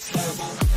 next level.